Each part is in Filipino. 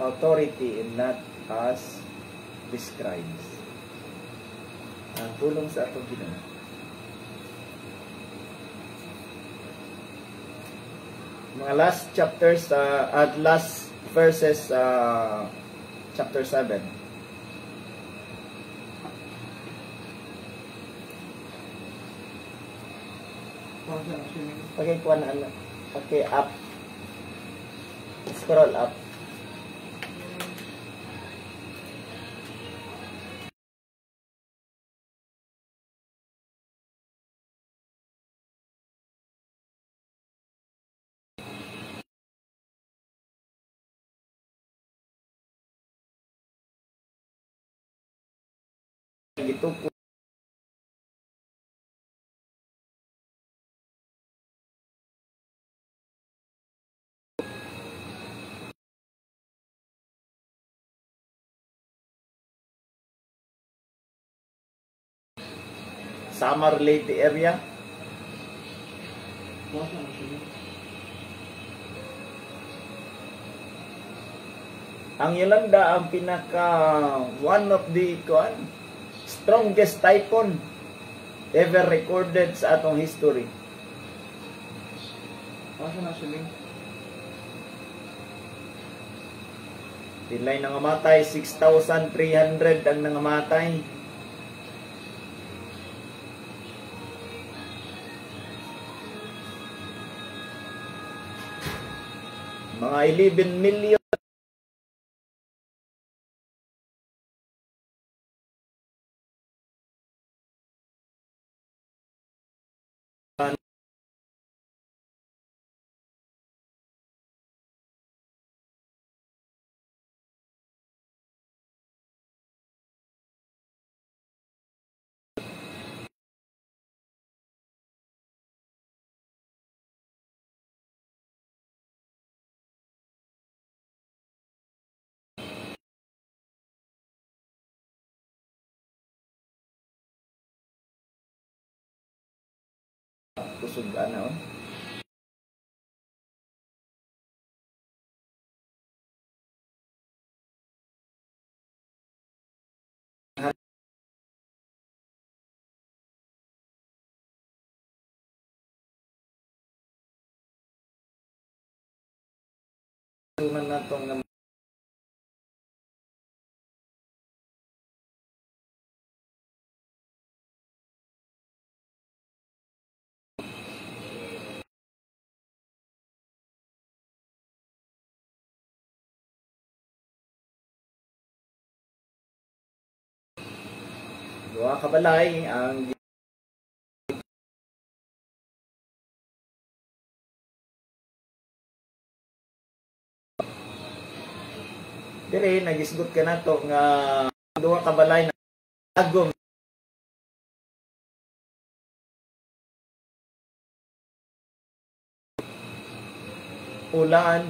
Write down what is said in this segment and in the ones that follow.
authority and not as describes. Ang tulong sa atong Ginoo. Mga last chapters uh, at last verses uh, chapter 7. Okay, kuha na. Okay, up. Scroll up. Po Samar Leyte area. Ang Yolanda ang pinaka one of the kuan strongest typhoon ever recorded sa atong history. Asa na siya? Pilay nangamatay 6,300 ang nangamatay. Mga 11 million kusog ana oh. man natong nga Duha ka balay ang Dire nagisgot ka nato nga duha ka balay na agom ulan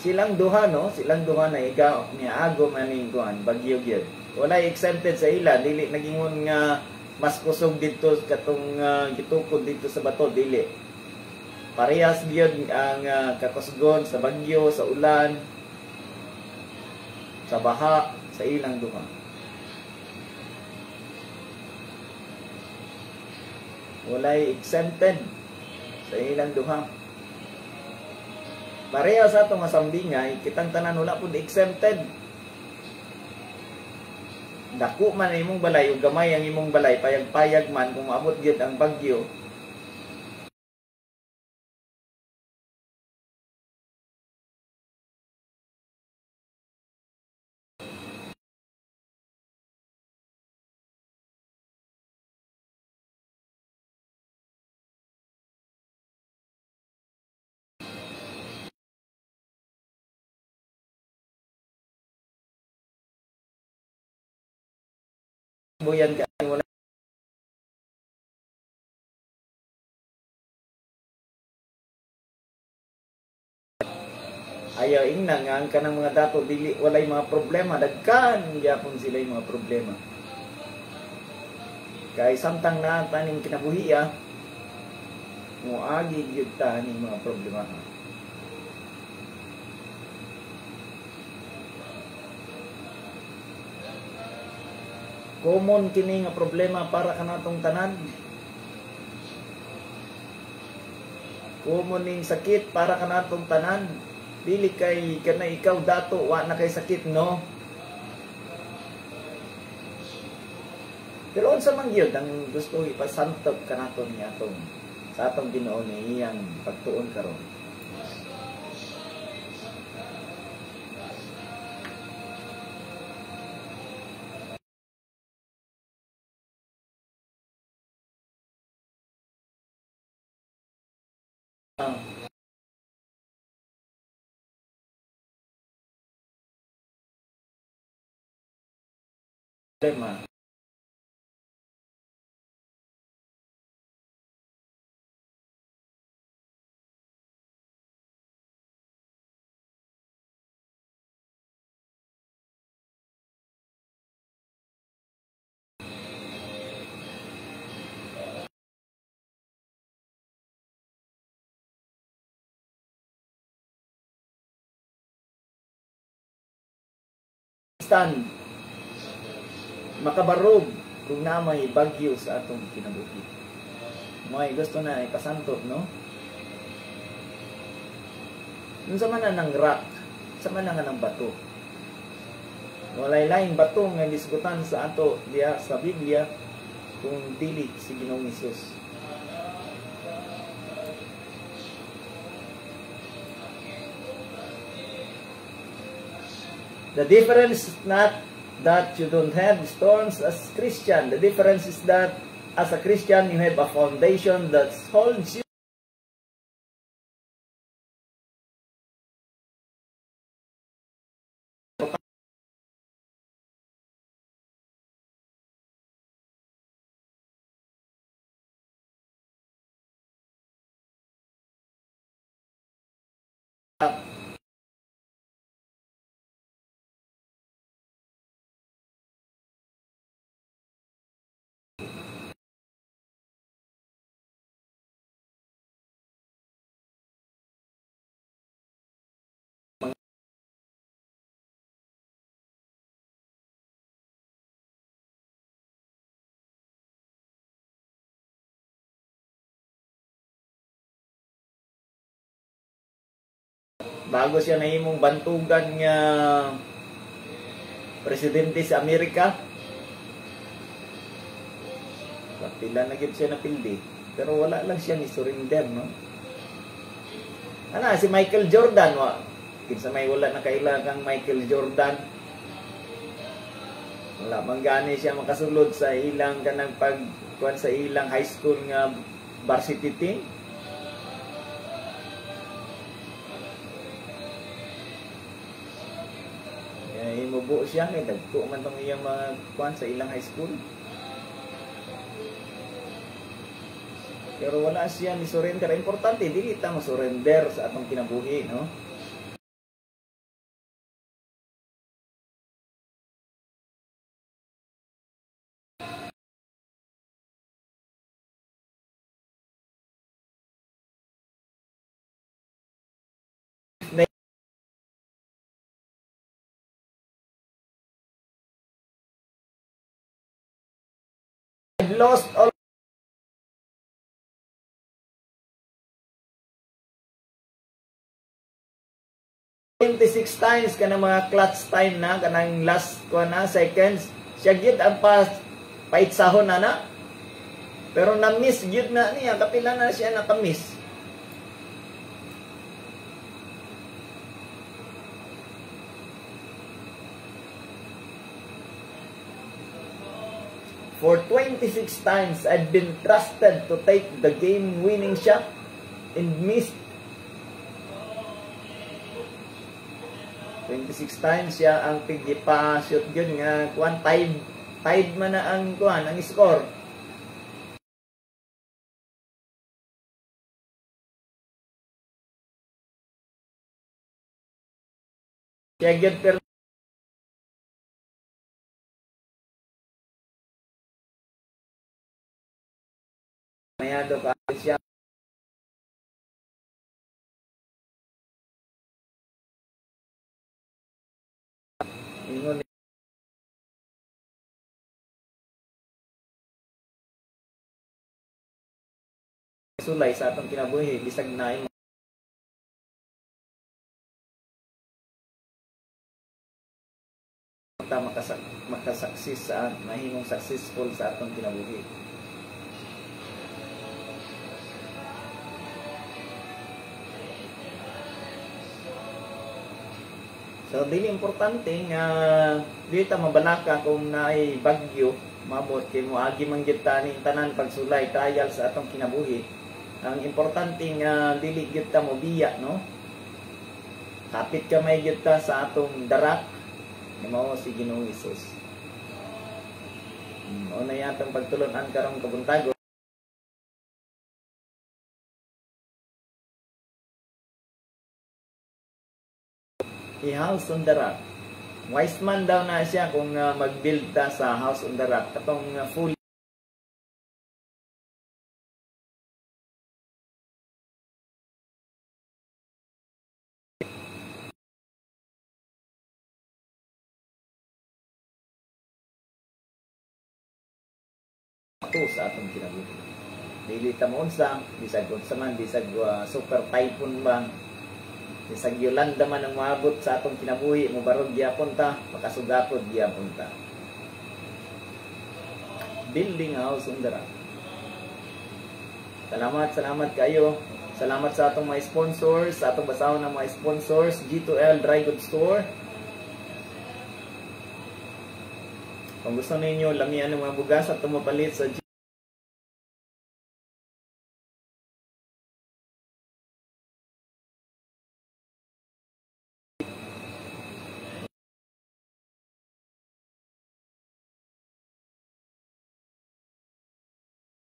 silang duha no? Silang duha na iga ni agom aning kuan bagyo gyud wala exempted sa ila. Dili nagingon nga mas kusog dito katong uh, gitukod dito sa bato dili. Parehas gyud ang uh, kakusgon sa bagyo sa ulan sa baha sa ilang duha. Walay exempted sa ilang duha. Pareha sa atong asambingay kitang tanan wala pud exempted dako man imong balay ug gamay ang imong balay payag-payag man kung maabot gyud ang bagyo buyan ka wala. Ayaw ingna nga ang kanang mga dato dili walay mga problema. Dagkan gyapon sila yung mga problema. Kay samtang na taning kinabuhiya muagi gyud ta ning mga problema Common kini nga problema para kanatong tanan. Common ning sakit para kanatong tanan. Dili kay kana ikaw dato wa na kay sakit no. Pero unsa man gyud ang gusto ipasantog kanaton ni atong sa atong Ginoo ni iyang pagtuon karon. Problema. stand makabarog kung na may bagyo sa atong kinabuhi. May gusto na ipasantot, no? Nun sa mana ng rock, sa mana nga ng bato. Walay laing bato nga diskutan sa ato diya sa Biblia kung dili si Ginoong Hesus. The difference is not that you don't have storms as Christian. The difference is that as a Christian, you have a foundation that holds you. Bago siya nahimong bantugan nga presidente sa Amerika. Pila na gid siya napildi pero wala lang siya ni surrender no? Ana si Michael Jordan wa. Kinsa may wala na kailangang Michael Jordan. Wala man gani siya makasulod sa ilang kanang pag sa ilang high school nga varsity team Imubo siya kay dagko man tong iyang mga kuan sa ilang high school. Pero wala siya ni surrender. Importante, dili ta mo surrender sa atong kinabuhi, no? Lost all Twenty-six times ka ng mga clutch time na, kanang last ko na, seconds. Siya gid ang pa, paitsahon na na. Pero na-miss gid na niya, kapila na siya naka-miss. For 26 times, I've been trusted to take the game-winning shot and missed 26 times siya ang pigipa-shoot. Yun nga kuan tied. Tied man na ang kuan ang score. Siya gyud Fernando Valencia ingon sulay sa atong kinabuhi bisag naay makasak makasaksi sa mahimong successful sa atong kinabuhi. So dili importante nga dili ta mabalaka kung naay bagyo mabot kay moagi man gyud ta tanan pagsulay trial sa atong kinabuhi. Ang importante nga dili gyud ta mobiya no. Kapit ka may gyud sa atong darak ni mao si Ginoong Hesus. Hmm, o na yatang pagtulon-an karong kabuntago He house on the rock. Wise man daw na siya kung uh, mag-build ta sa house on the rock. Katong uh, full ito sa atong kinabuhi. Dili ta mo unsa, bisag unsa man bisag uh, super typhoon ba, bisag Yolanda man ang maabot sa atong kinabuhi, mo barog gyapon ta, makasugakod gyapon ta. Building house on the rock. Salamat, salamat kayo. Salamat sa atong mga sponsors, sa atong basahon ng mga sponsors, G2L Dry Goods Store. Kung gusto ninyo lamian ng mga bugas at tumapalit sa G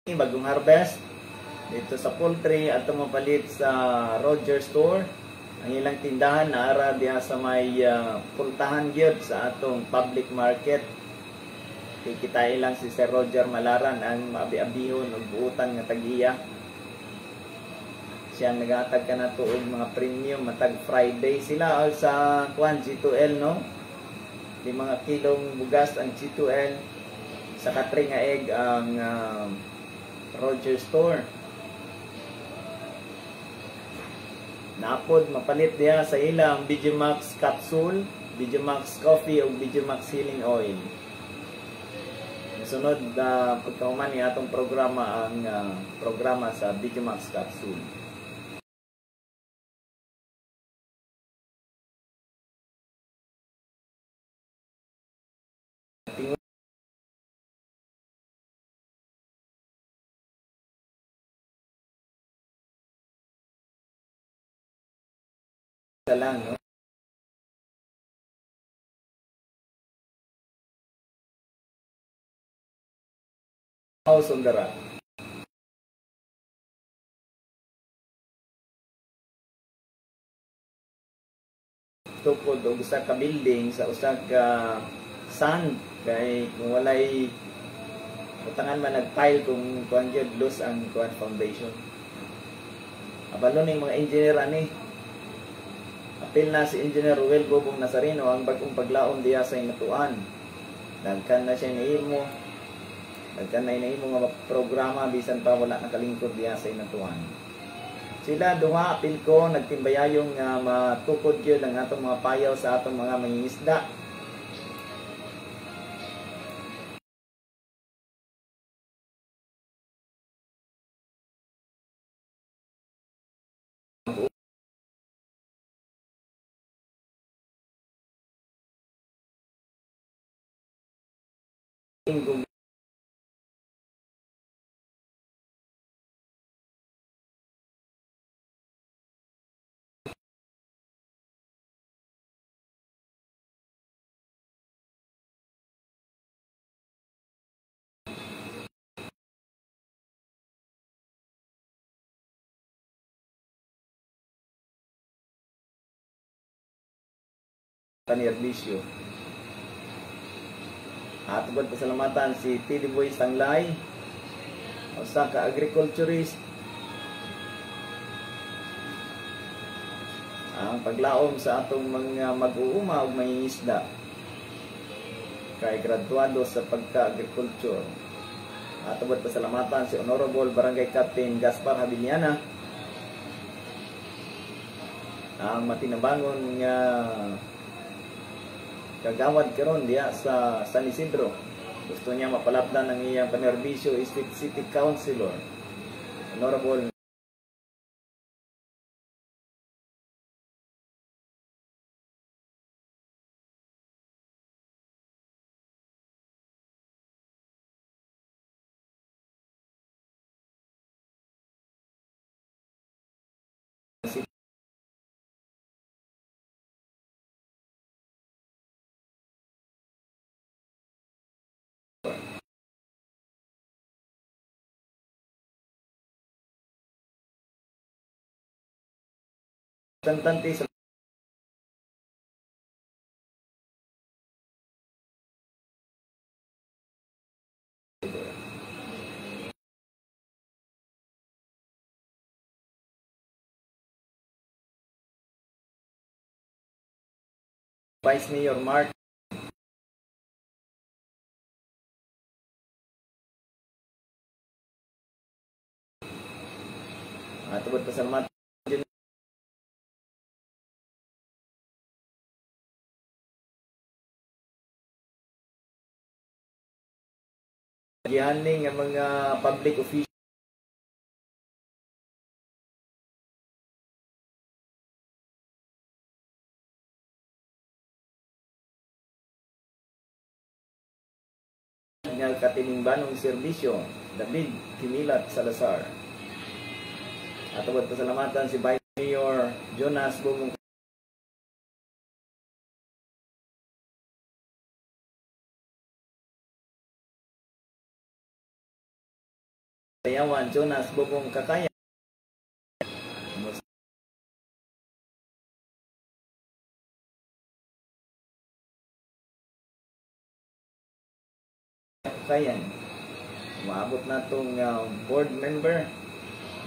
bagong harvest dito sa poultry at tumapalit sa Roger Store. Ang ilang tindahan na ara diha sa may uh, pultahan gyud sa atong public market. Kikita lang si Sir Roger Malaran ang maabi-abihon ug buutan nga tagiya. Siya naghatag ka na to og mga premium matag Friday sila sa kwan G2L no? Di mga kilong bugas ang G2L sa katring nga egg ang uh, Roger Store. Napod mapalit diha sa ilang Bigimax capsule, Bigimax coffee o Bigimax healing oil. Sunod na uh, pagkauman ni atong programa ang uh, programa sa Bigimax capsule. Lang, no? The Rock. Tukod og usa ka building sa usa ka sand kay kung walay utangan man nagpile kung kuan gyud loose ang kuan foundation. Abalo ning mga engineer ani Apil na si Engineer Ruel Gobong Nazareno ang bagong paglaom diya sa inatuan. Nagkan na siya naimo. Nagkan na naimo nga programa bisan pa wala nakalingkod diya sa inatuan. Sila duha apil ko nagtimbayayong nga matukod gyud ang atong mga payaw sa atong mga mangingisda linggo panerbisyo. At tugod pasalamatan si Tidi Boy Sanglay, usa ka agriculturist. Ang paglaom sa atong mga mag-uuma ug may isda kay graduado sa pagka-agriculture. At tubod pasalamatan si Honorable Barangay Captain Gaspar Habiliana ang matinabangon nga kagawad karon diya sa San Isidro. Gusto niya mapalapdan ang iyang panerbisyo State City Councilor. Honorable Kantante sa Vice Mayor Mark. At tubod pasalamat Gihaning ang mga public officials nga katiningbanong serbisyo David Kimilat Salazar. At pasalamatan si Vice Mayor Jonas Bumong Kayawan Jonas Bubong Kakaya. Kayan. Maabot na itong uh, board member.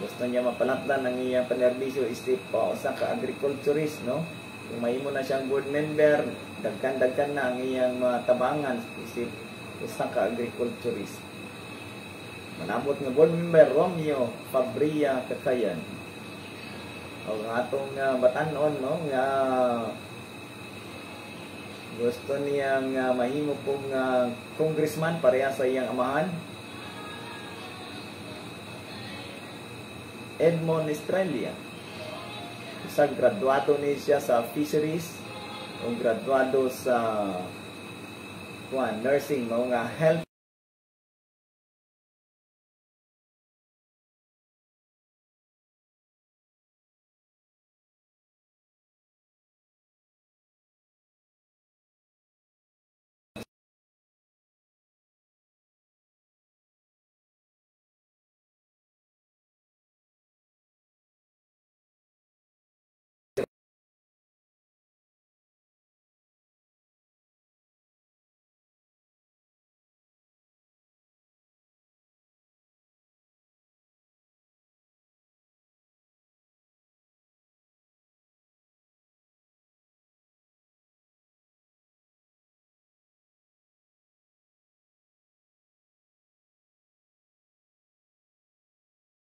Gusto niya mapalapdan ang iyang panerbisyo isip pa sa ka-agriculturist, no? Kung may mo na siyang board member, dagkan-dagkan na ang iyang mga tabangan isip usa ka-agriculturist. Manabot nga board member Romeo Fabria Kakayan. O nga atong uh, batanon no nga gusto niyang uh, mahimo pong uh, congressman pareha sa iyang amahan. Edmond Estrella. Isang graduado ni siya sa fisheries o graduado sa kuan nursing mao nga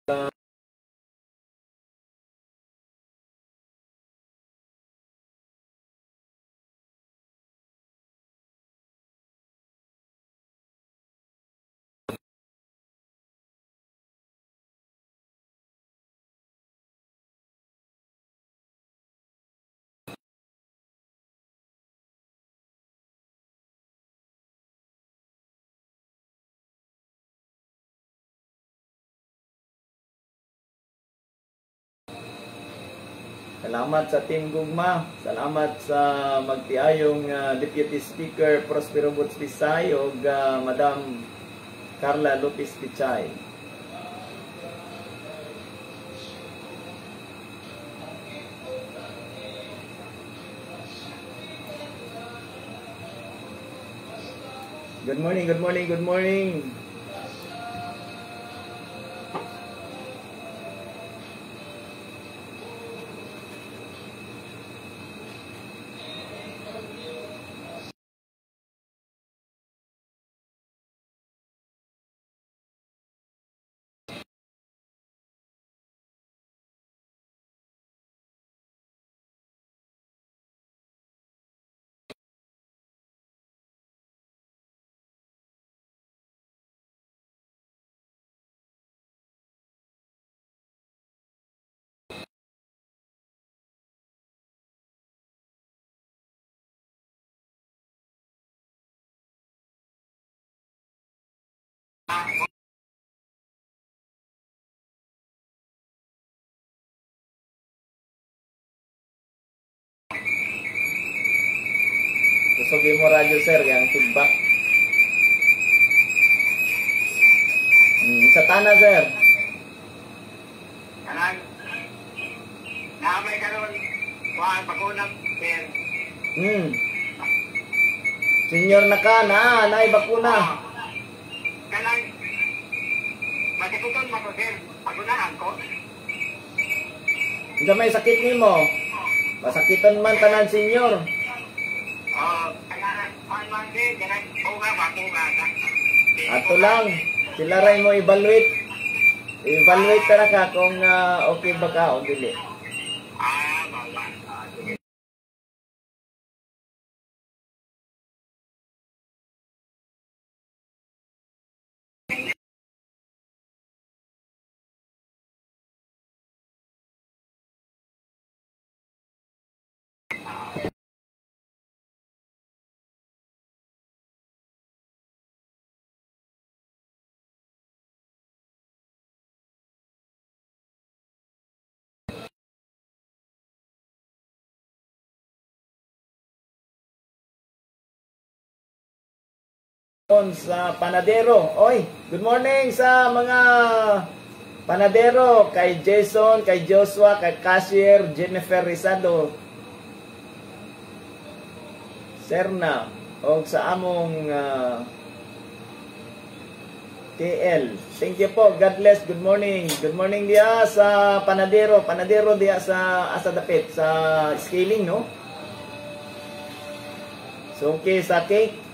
health Salamat sa Team Gugma. Salamat sa magtiayong uh, Deputy Speaker Prospero Pisay o uh, Madam Carla Lopez Pichay. Good morning, good morning, good morning. Kusogin mo radyo sir, yung feedback. Hmm, sa tana sir. Kanang naamay karon kuan pakunang sir. Hmm. Senior na ka na, naay bakuna. Kanang matikuton mo ko sir. Pagunahan ko. Hindi may sakit nimo. Masakitan man tanan senior. Ato lang. Sila ray mo evaluate. Evaluate ka na ka kung ah, okay ba ka o dili. Sa panadero. Oy, good morning sa mga panadero kay Jason, kay Joshua, kay Cashier, Jennifer Rizado. Serna o sa among ah, KL. Thank you po. God bless. Good morning. Good morning dia sa panadero. Panadero dia sa asa dapit sa scaling no. So okay sa cake.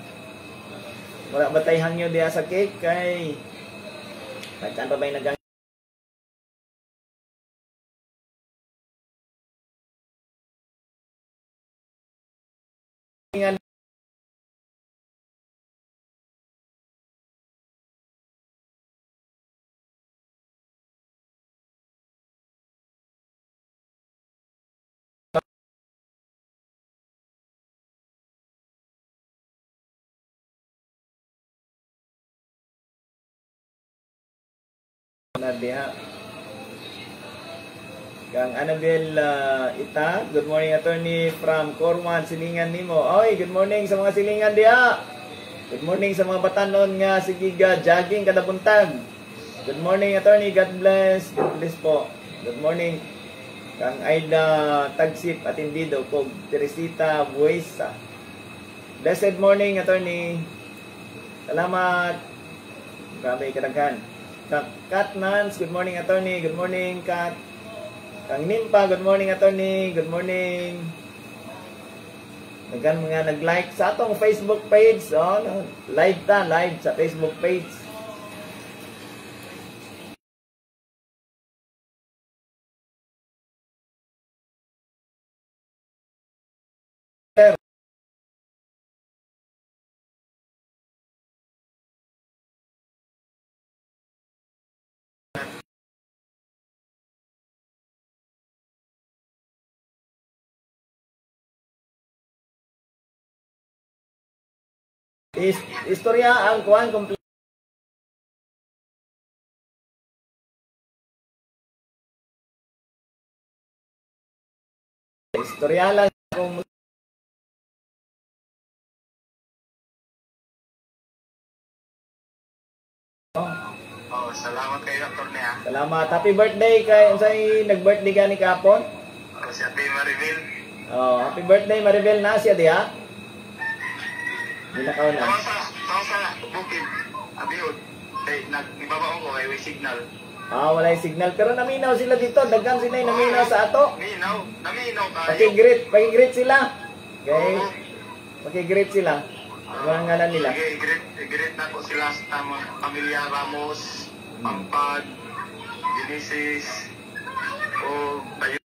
Wala batayhan nyo diya sa cake? Kay Nagkaan pa ba yung diha. Kang Annabel uh, Ita, good morning attorney from Corwan, silingan nimo. Oy, good morning sa mga silingan diha. Good morning sa mga batanon nga sige ga jogging kada buntag. Good morning attorney, God bless. God bless po. Good morning. Kang Aida Tagsip Atendido ko Teresita Buesa. Blessed morning attorney. Salamat. Grabe kadaghan. Kat Nance, good morning attorney. Good morning Kat. Kang Nimpa, good morning attorney. Good morning. Nagkan mga nag-like sa atong Facebook page. Oh, live ta, live sa Facebook page. Istorya ang kuan kompleto. Istorya lang kung Oh, salamat kay Dr. Nia. Salamat. Happy birthday kay unsay nag-birthday ka ni kapon? Oh, si Ate Maribel. Oh, happy birthday Maribel na siya diha. Dilakaw na. Tawag sa, tawag sa bukid. Abiyod. Eh, nag-ibabaw ko kay signal. Ah, wala yung signal pero naminaw sila dito. Daghan sila yung naminaw sa ato. Minaw. Naminaw tayo. Paki-greet, paki-greet sila. Okay? Oo. Paki-greet sila. Ang mga ngalan nila. Sige, greet, greet na ko sila sa mga pamilya Ramos, Pampad, Genesis, o tayo.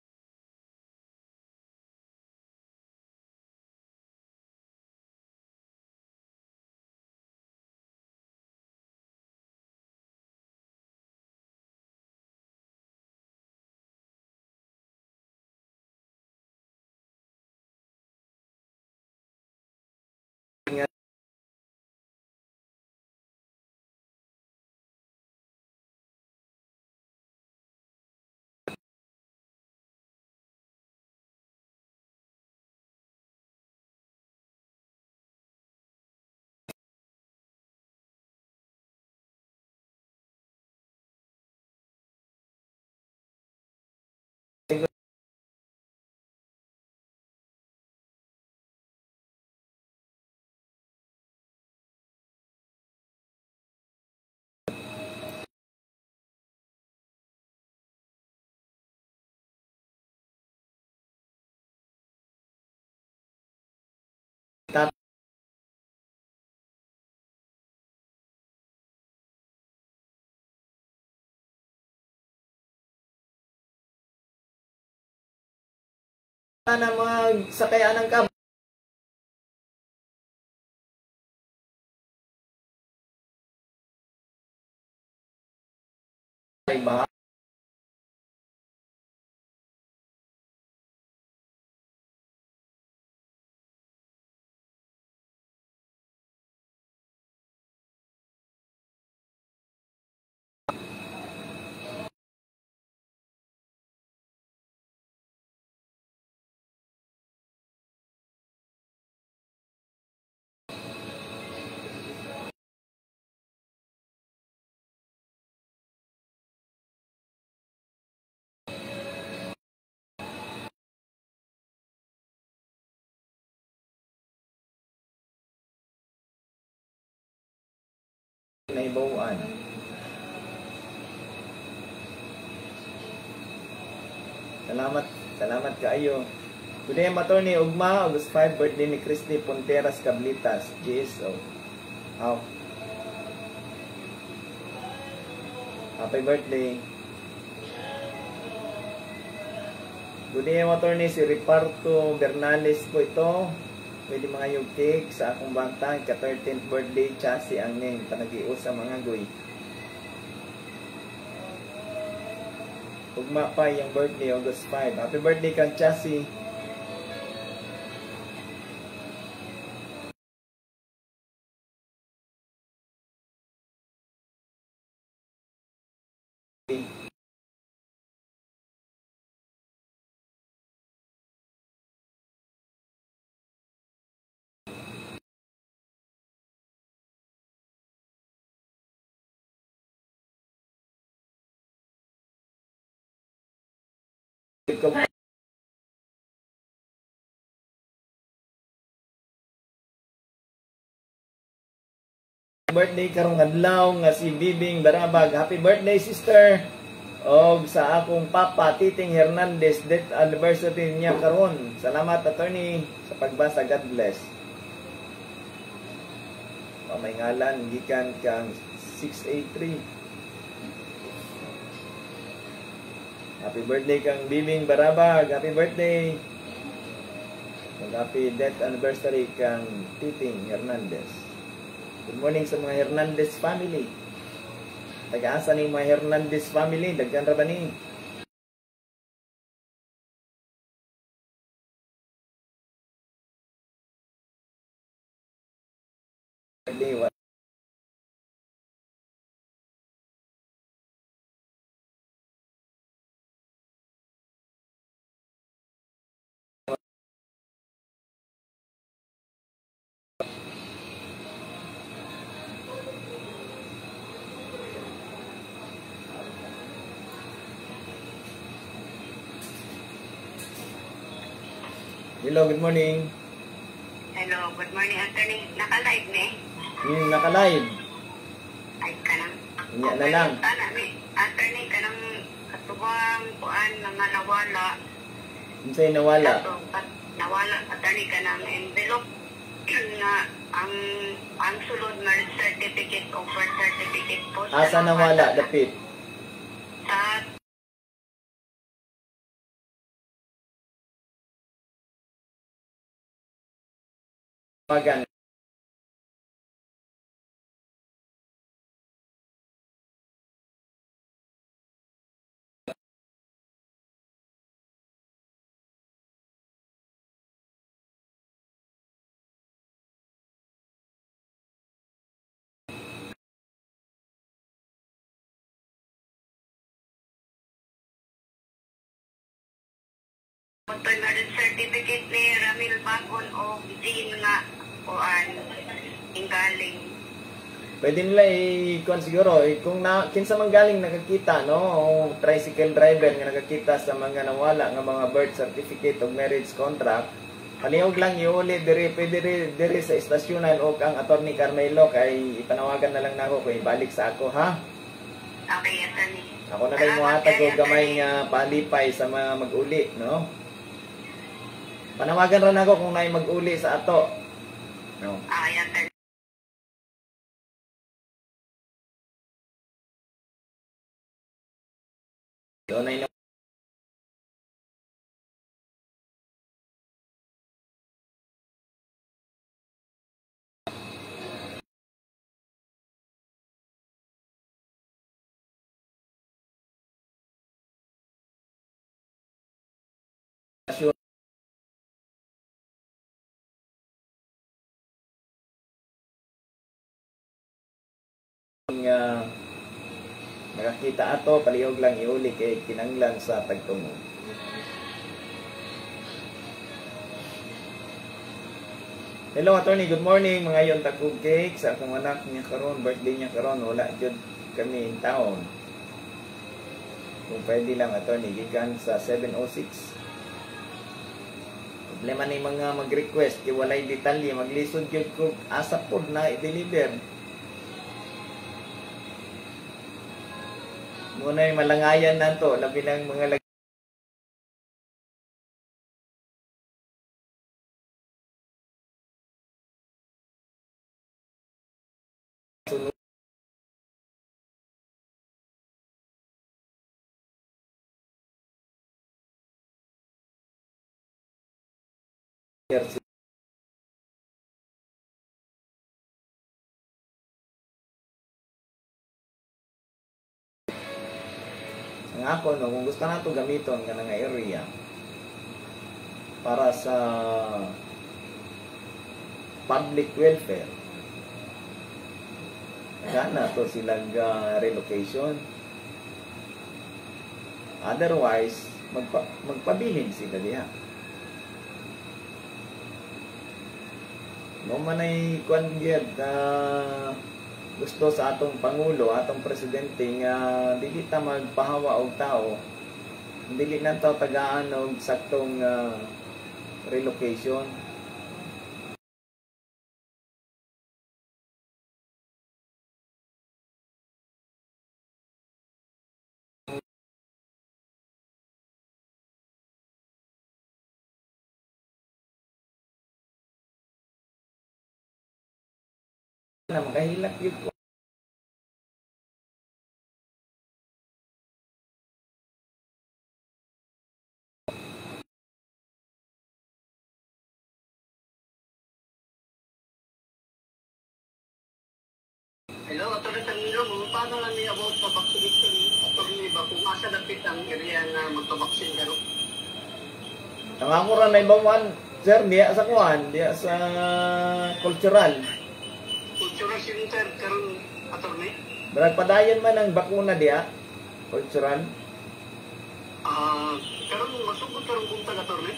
Na magsakayan ng kab. Ay ba? Naibawaan. Salamat, salamat kaayo. Good day, attorney Ugma, August 5, birthday ni Christy Ponteras Cablitas, GSO. Oh. Happy birthday. Good day, attorney si Riparto Bernales po ito. Pwede mga yung cake sa akong bantang ka 13th birthday chassis ang name panagios sa mga goy. Ugma pa yung birthday August 5. Happy birthday kang chassis. Ikaw- birthday karong adlaw nga si Bibing Barabag. Happy birthday sister. Og sa akong papa Titing Hernandez death anniversary niya karon. Salamat attorney sa pagbasa. God bless. Oh, may ngalan gikan kang 683. Happy birthday kang Bibing Barabag. Happy birthday. Mag happy death anniversary kang Titing Hernandez. Good morning sa mga Hernandez family. Taga-asa ni mga Hernandez family, daghan ra ba ni? Hello, good morning. Hello, good morning, attorney. Naka-live ni? Yung naka-live. Ay, kanang... Inya na lang. Tana, ni. Attorney, kanang katubang kuan mga nawala. Unsay nawala? Nawala, attorney, kanang envelope nga ang ang sulod marriage certificate o birth certificate po. sa Asa nawala dapit? Sa bagan Motoy marriage certificate ni Ramil Bagon o Jean nga kuan inggaling. Pwede nila i-kuan siguro, eh, kung na, kinsa man galing nakakita, no, o tricycle driver nga nakakita sa mga nawala nga mga birth certificate o marriage contract, Paniog lang iuli diri pwede diri, diri sa estasyonan o kang attorney Carmelo kay ipanawagan na lang nako kay balik sa ako ha. Okay, attorney. Ako na kay mohatag og gamay nga palipay sa mga mag-uli, no? Panawagan ra nako kung naay mag-uli sa ato. No. Doon nakakita ato palihog lang iuli kay kinanglan sa tagtungo. Hello attorney, good morning. Mga yon takog cake sa akong anak niya karon, birthday niya karon, wala jud kami in town. Kung pwede lang attorney, gikan sa 706. Problema ni mga mag-request kay walay detalye, maglisod gyud ko asa pod na i-deliver. Yung malangayan na to, labi ng mga lag- sunod. Ang ako, no, kung gusto na ito gamiton ka nga area para sa public welfare, sana to silang uh, relocation. Otherwise, magpa, magpabilin sila diha. Mo man ay kwan ah, gusto sa atong pangulo, atong presidente nga dili ta magpahawa og tao. Dili na ta tagaan og saktong ah, relocation. Na makahilak yun ko. Hello, Atty. Camilo. Paano lang niya about sa vaccination? Atty. ba kung asa dapit ang area na magpabaksin karo? Nanganguran na ibawan, sir, diya sa kuan, diya sa cultural. Cultural center karon attorney. Bragpadayon man ang bakuna diya, cultural. Ah, karon masugod karon punta attorney.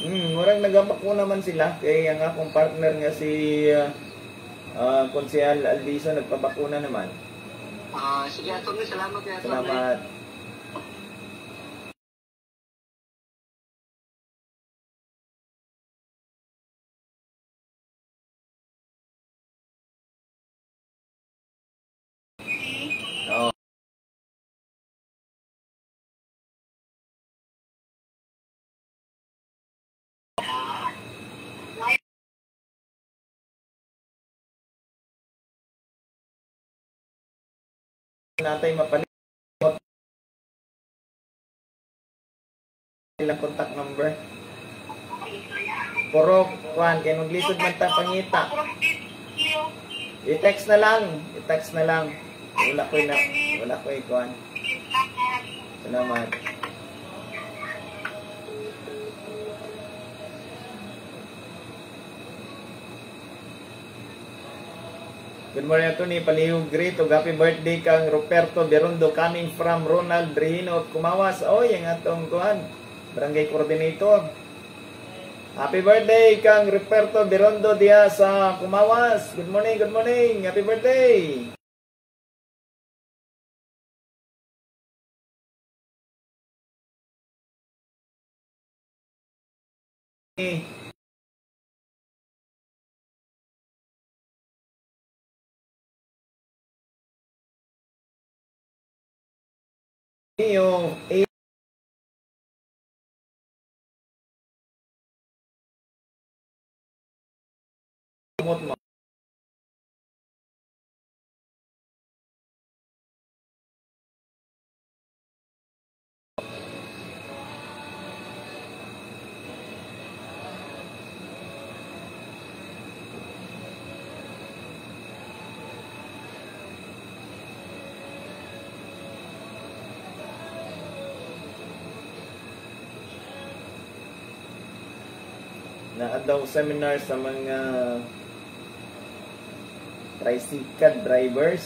Hmm, murang nagabakuna man sila kay ang akong partner nga si uh, uh, Konsehal Alviso nagpabakuna naman. Ah, sige attorney, salamat kay attorney. Salamat. Natay mapalit ilang contact number. Puro kuan kay nung lisod man ta pangita. I-text na lang, i-text na lang. Wala ko na, wala ko kuan. Salamat. Good morning, Atty. Palihog great. ug happy birthday kang Roberto Berondo coming from Ronald Brehino of Kumawas. Oy, ang atong kuan. Barangay Coordinator. Happy birthday kang Roberto Berondo diya sa Kumawas. Good morning, good morning. Happy birthday. Eh, yung eh, gamot mo. na daw seminar sa mga tricycle drivers.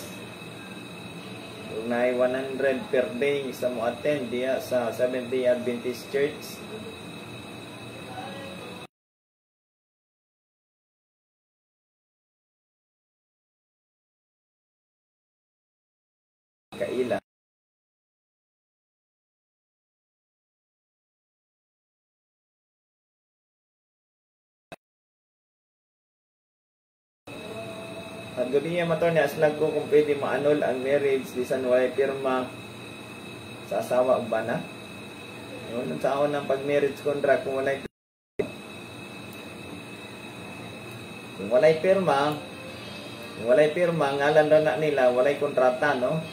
Na 100 per day sa mo attend diya sa Seventh Day Adventist Church. Ang gabi niya mato niya aslag ko kung pwede ma-annul ang marriage di sa walay pirma. Sa asawa ug bana. Yun ang taon ng pag-marriage contract kung walay kung walay pirma kung walay pirma ngalan daw na nila walay kontrata no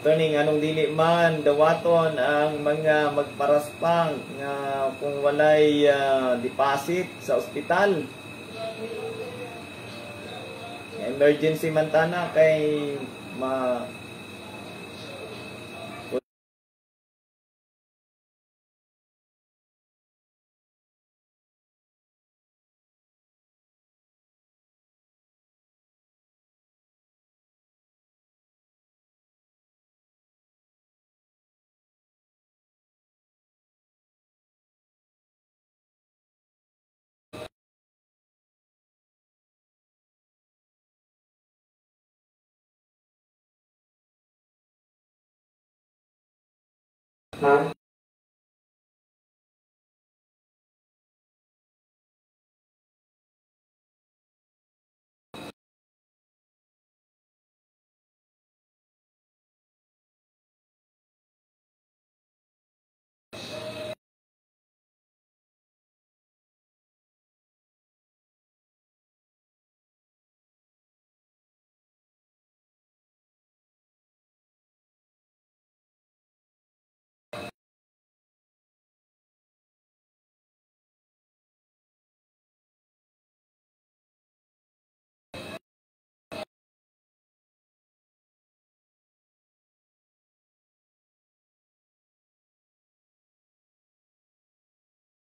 Attorney, anong dili man dawaton ang mga magparaspang nga kung walay ah, deposit sa ospital. Emergency man tana kay Huh?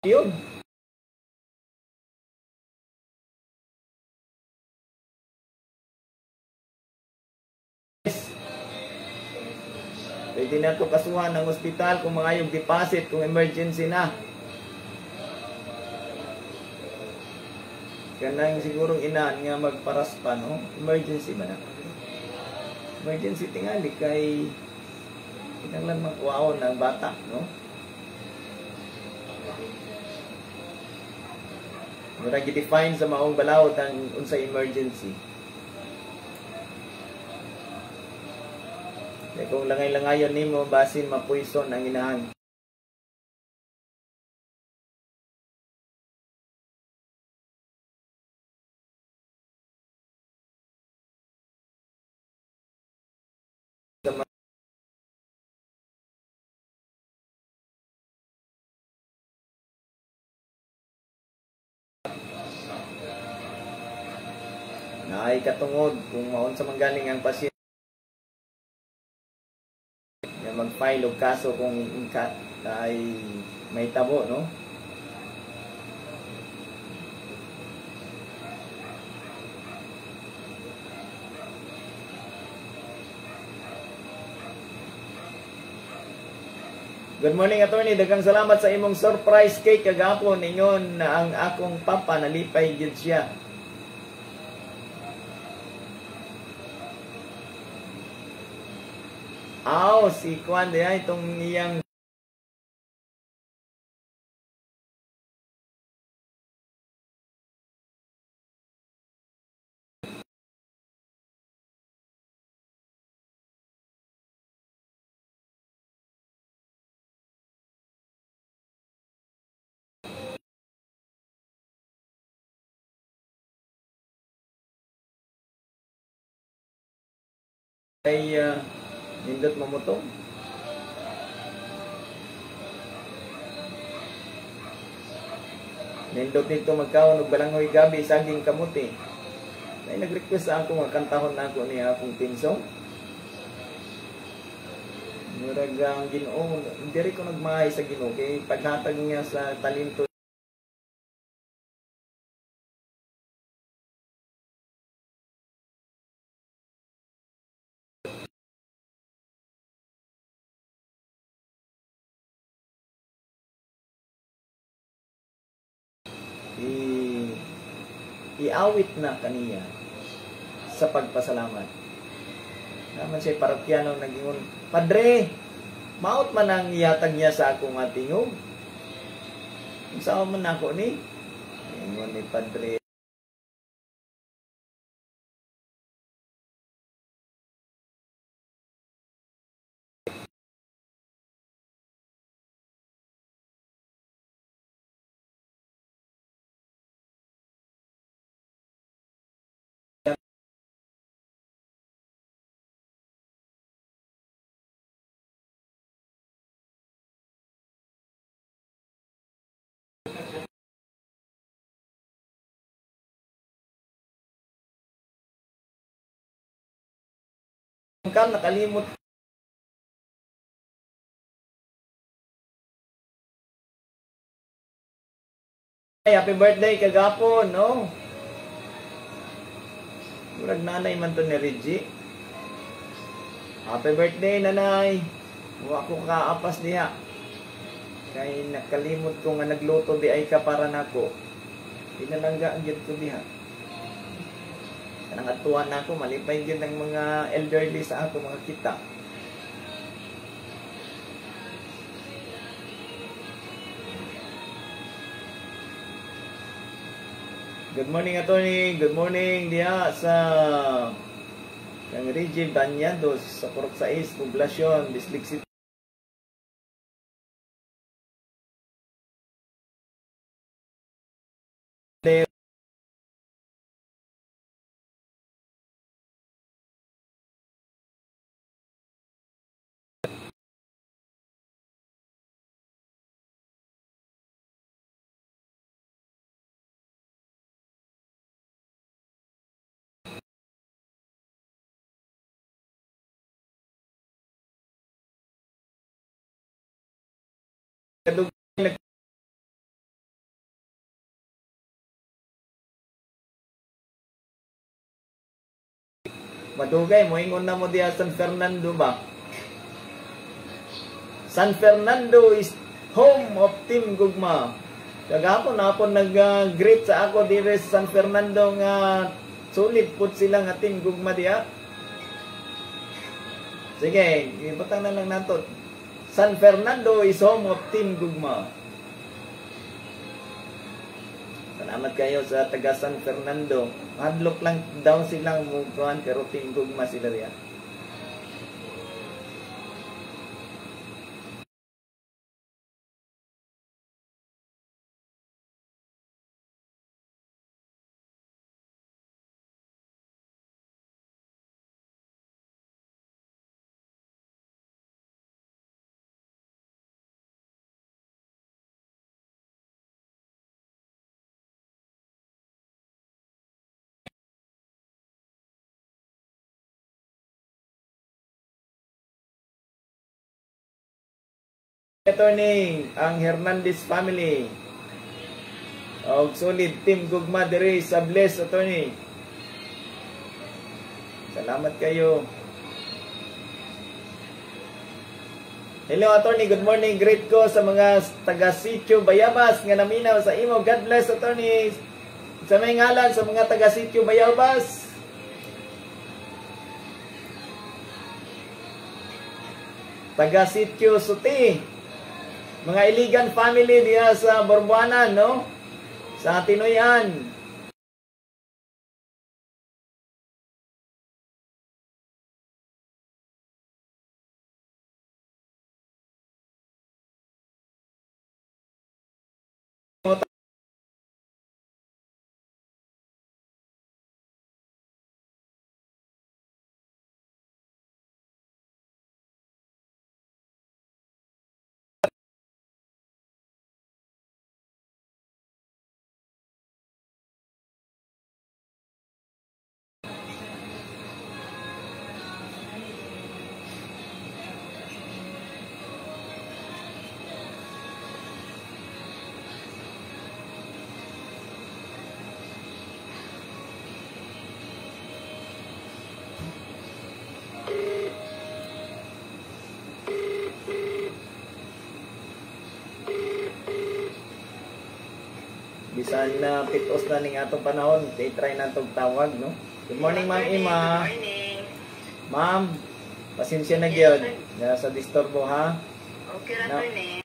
Yun. Pwede na ito kasuhan ng ospital kung mga yung deposit, kung emergency na. Kanang sigurong inaan nga magparas pa, no? Emergency ba na? Emergency tingali kay kinanglan makuwaon ng bata, no? Mura define sa maong balawot ang unsay emergency. Kaya kung langay-langayon nimo basin mapuison ang inahan. Na ay katungod kung maon sa manggaling ang pasyente na mag-file og kaso kung ka, ay may tabo no Good morning, attorney. Daghang salamat sa imong surprise cake kagapon ingon na ang akong papa nalipay gyud siya. Aw, si Kwan diya itong iyang ay uh, nindot mamutong. Nindot nito magkaon og balangoy gabi saging kamuti. Ay nag-request sa ako nga kantahon na ako niya akong pinsong. Murag ang Ginoo, diri ko nagmahay sa Ginoo kay paghatag niya sa talento iawit na kaniya sa pagpasalamat. Naman siya parokyano nagingon, Padre, maot man ang iyatag niya sa akong atingog. Saan man ako ni? Ingon ni Padre. Kam nakalimot Ay, happy birthday kagapon, no? Murag nanay man to ni Reggie. Happy birthday, nanay. Wa ko kaapas diha. Kay nakalimot ko nga nagluto di ay ka para nako. Pinalangga ang gyud ko. Kanang atuan na ako, malipay gyud ng mga elderly sa ako mga kita. Good morning, attorney. Good morning diha sa ng Regime Danyados sa Purok 6, Poblasyon, District City. Kadug- Madugay mo ingon na mo diya San Fernando ba? San Fernando is home of Team Gugma. Kagapon na ako nag-greet sa ako dire sa San Fernando nga sulit pud sila nga Team Gugma diya. Sige, ibutang na lang nato. San Fernando is home of Team Gugma. Salamat kayo sa taga San Fernando. Hadlock lang daw silang mukuhan pero Team Gugma sila riyan. Attorney, ang Hernandez family. Og solid team gugma diri sa Bless Attorney. Salamat kayo. Hello Attorney, good morning. Great ko sa mga taga Sitio Bayabas nga naminaw sa imo. God bless Attorney. Sa may ngalan sa mga taga Sitio Bayabas. Taga Sitio Suti mga Iligan family diya sa Borbuanan, no? Sa Tinoyan. Bisan na pitos na ning atong panahon, kay try na tong tawag, no? Good morning, Ma'am Ima. Good morning. Ma'am, pasensya na gyud na sa disturbo ha. Okay ra Na-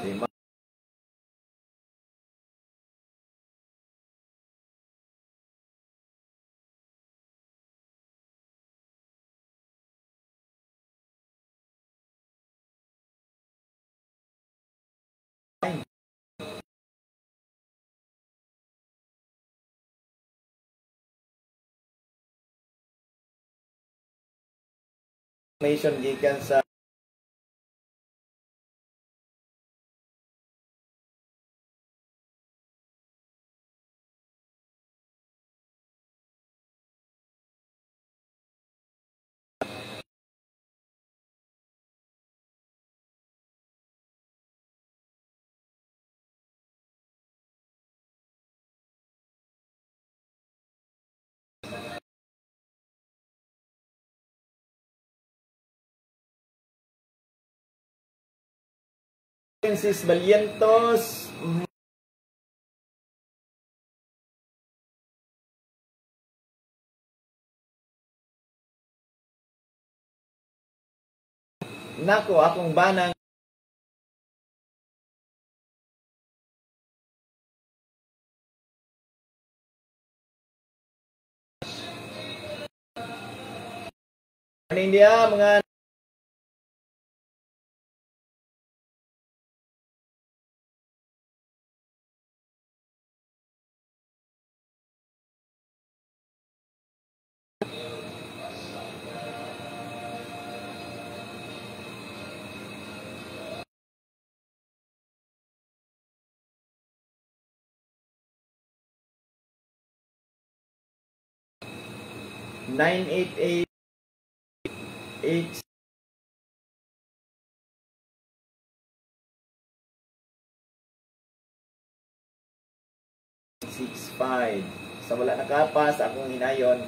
Si Ma- information gikan sa Francis Valientos. Nako, akong banang India mga nine eight eight eight six five. Sa wala nakapas akong hinayon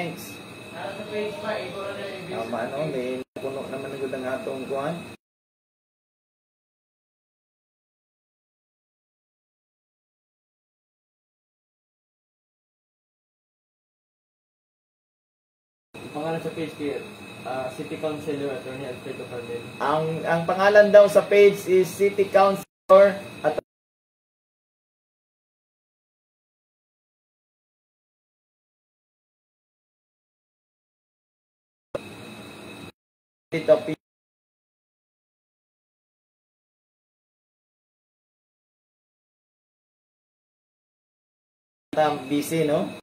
0998 988 8765 Thanks. Tama ano, may puno naman ang ang atong kuhan. Pangalan sa page kay ah, City Councilor Attorney Alfredo Cardel. Ang ang pangalan daw sa page is City Councilor at Tam busy, no?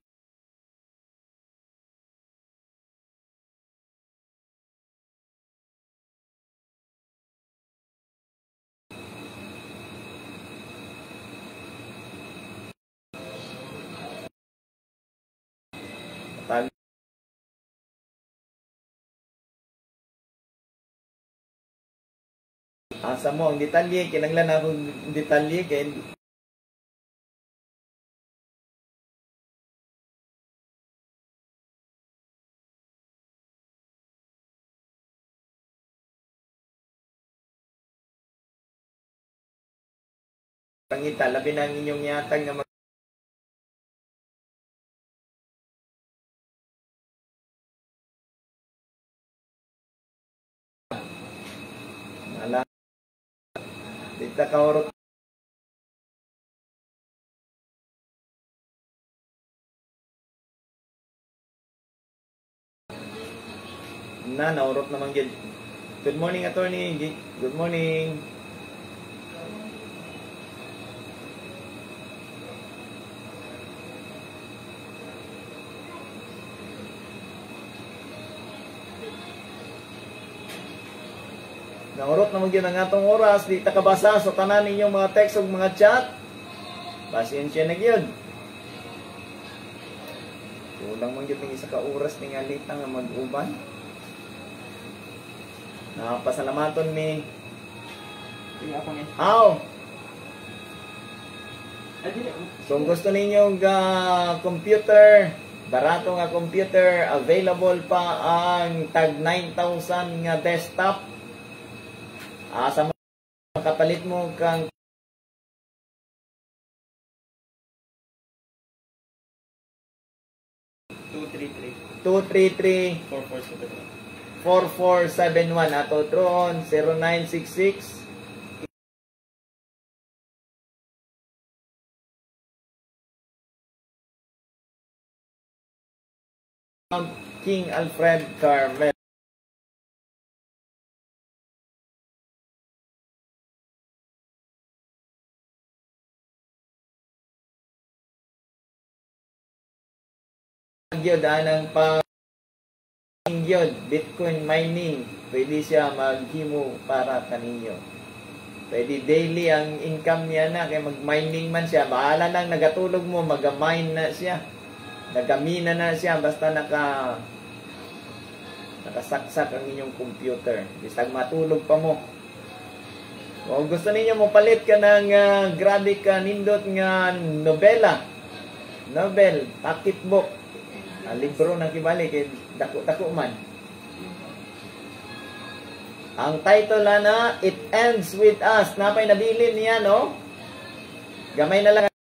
sa mo ang detalye kinanglan akong detalye kay pangita labi na ang inyong yatag nga Orot na naurot naman gid. Good morning attorney. Good morning. Naurot naman gyud ang atong oras, di ta kabasa sa tanan ninyong mga text ug mga chat. Pasensya na gyud. Kulang man gyud ng isa ka oras ni nga lita nga mag-uban. Napasalamaton ni Sige ako ni. Aw, kung gusto ninyo ga computer, barato nga computer, available pa ang tag 9,000 nga desktop. Asa mo makapalit mo kang 233 233 4473. 4471 ato tron 0966 King Alfred Carmel Gyud anang pag gyud Bitcoin mining pwede siya maghimo para kaninyo. Pwede daily ang income niya na kay mag-mining man siya. Bahala nang nagatulog mo, mag-mine na siya. Nagamina na siya basta naka nakasaksak ang inyong computer. Bisag matulog pa mo. Kung gusto ninyo mo palit ka ng ah, grabe ka nindot nga nobela. Novel, pocketbook. Ah, libro na kibali kay dako-dako man. Ang title na, It Ends With Us. Napay nabilin niya, no? Gamay na lang